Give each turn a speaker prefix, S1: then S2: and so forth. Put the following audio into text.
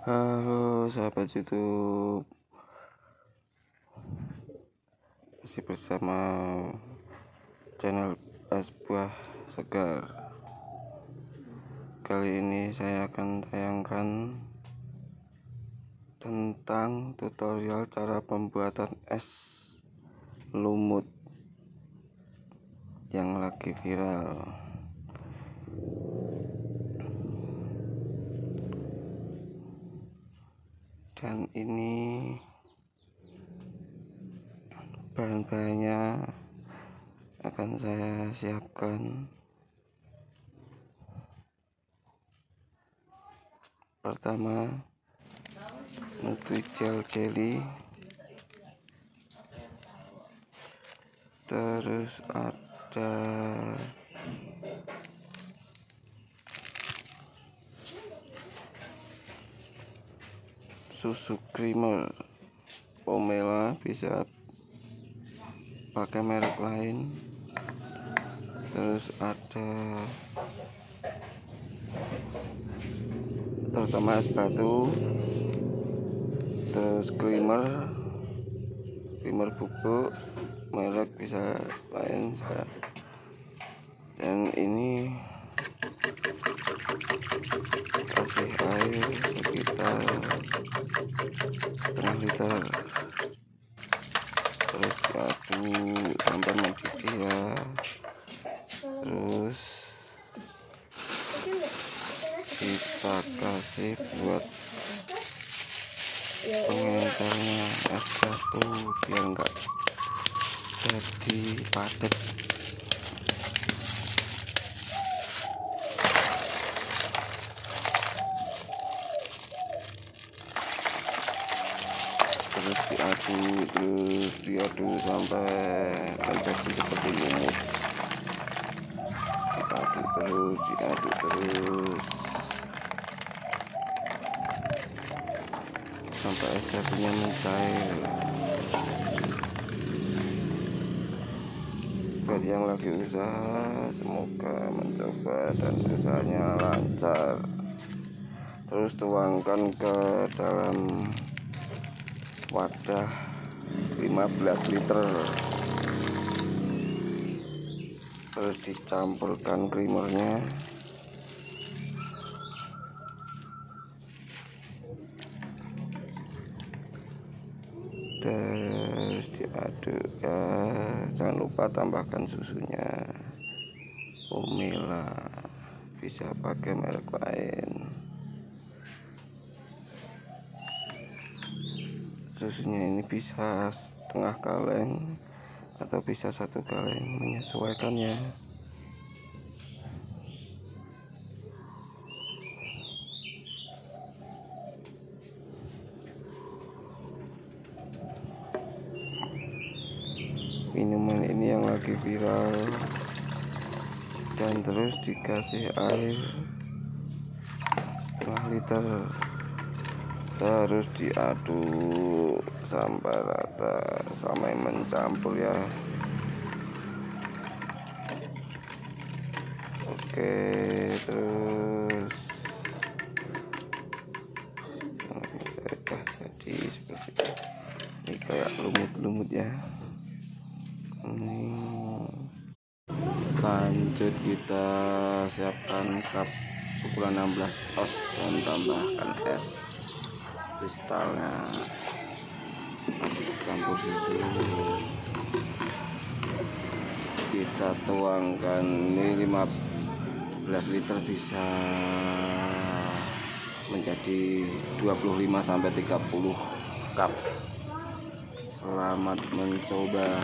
S1: Halo sahabat YouTube. Masih bersama channel es buah segar. Kali ini saya akan tayangkan Tentang tutorial cara pembuatan es lumut Yang lagi viral dan ini bahan-bahannya akan saya siapkan. Pertama Nutrijel jelly. Terus ada susu creamer pomela bisa pakai merek lain. Terus ada terutama es batu terus creamer creamer bubuk merek bisa lain saya dan ini kasih air sekitar setengah liter. Terus diaduk sampai mendidih ya. Terus kita kasih buat pengencernya es batu biar enggak jadi padat terus diaduk terus diaduk sampai menjadi seperti lumut. Diaduk terus diaduk terus. Sampai batunya mencair buat yang lagi usaha semoga mencoba dan usahanya lancar. Terus tuangkan ke dalam wadah 15 liter. Terus dicampurkan creamernya terus diaduk ya jangan lupa tambahkan susunya. Umila bisa pakai merek lain susunya ini bisa setengah kaleng atau bisa satu kaleng menyesuaikannya minuman ini yang lagi viral dan terus dikasih air setengah liter terus diaduk sampai rata sampai mencampur ya. Oke terus udah jadi seperti ini kayak lumut-lumut ya. Ini lanjut kita siapkan cup ukuran 16 oz dan tambahkan es kristalnya. Campur susu. Kita tuangkan ini 15 liter bisa menjadi 25 sampai 30 cup. Selamat mencoba